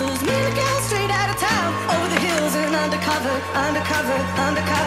me and the girl straight out of town. Over the hills and undercover, undercover, undercover.